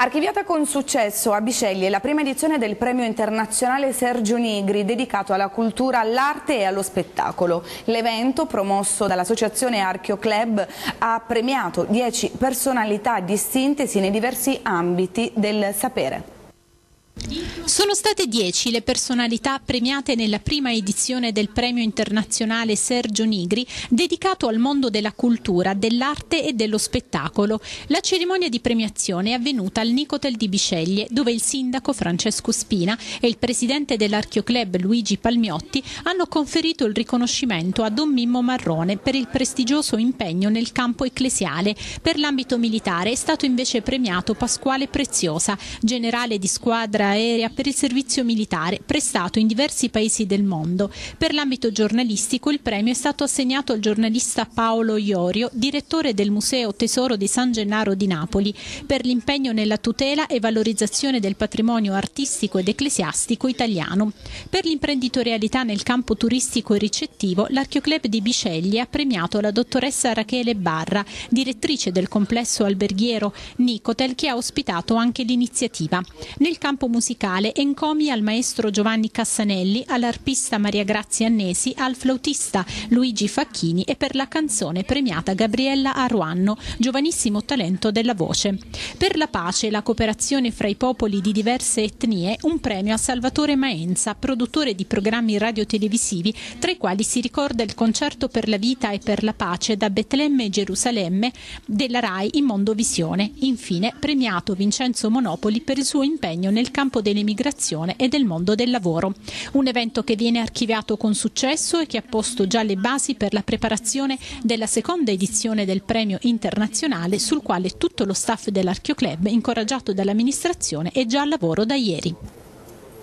Archiviata con successo a Bisceglie la prima edizione del premio internazionale Sergio Nigri dedicato alla cultura, all'arte e allo spettacolo. L'evento, promosso dall'associazione Archio Club, ha premiato 10 personalità distintesi nei diversi ambiti del sapere. Sono state dieci le personalità premiate nella prima edizione del premio internazionale Sergio Nigri dedicato al mondo della cultura, dell'arte e dello spettacolo. La cerimonia di premiazione è avvenuta al Nicotel di Bisceglie dove il sindaco Francesco Spina e il presidente dell'Archioclub Luigi Palmiotti hanno conferito il riconoscimento a Don Mimmo Marrone per il prestigioso impegno nel campo ecclesiale. Per l'ambito militare è stato invece premiato Pasquale Preziosa, generale di squadra aerea per il servizio militare prestato in diversi paesi del mondo. Per l'ambito giornalistico il premio è stato assegnato al giornalista Paolo Iorio, direttore del Museo Tesoro di San Gennaro di Napoli, per l'impegno nella tutela e valorizzazione del patrimonio artistico ed ecclesiastico italiano. Per l'imprenditorialità nel campo turistico e ricettivo, l'Archioclub di Bisceglie ha premiato la dottoressa Rachele Barra, direttrice del complesso alberghiero Nicotel che ha ospitato anche l'iniziativa. Nel campo musicale encomi al maestro Giovanni Cassanelli, all'arpista Maria Grazia Annesi, al flautista Luigi Facchini e per la canzone premiata Gabriella Aruanno, giovanissimo talento della voce. Per la pace e la cooperazione fra i popoli di diverse etnie, un premio a Salvatore Maenza, produttore di programmi radiotelevisivi, tra i quali si ricorda il concerto per la vita e per la pace da Betlemme e Gerusalemme della RAI in Mondovisione. Infine, premiato Vincenzo Monopoli per il suo impegno nel campo campo dell'emigrazione e del mondo del lavoro. Un evento che viene archiviato con successo e che ha posto già le basi per la preparazione della seconda edizione del premio internazionale sul quale tutto lo staff dell'Archio Club, incoraggiato dall'amministrazione, è già al lavoro da ieri.